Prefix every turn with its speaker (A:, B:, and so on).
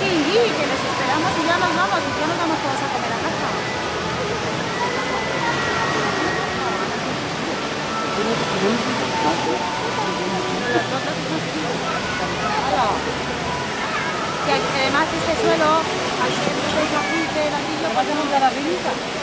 A: sí, y que les esperamos y ya nos vamos, y ya nos vamos todos a comer a casa. Que además este suelo, al ser de la gente, el anillo, podemos dar arribita.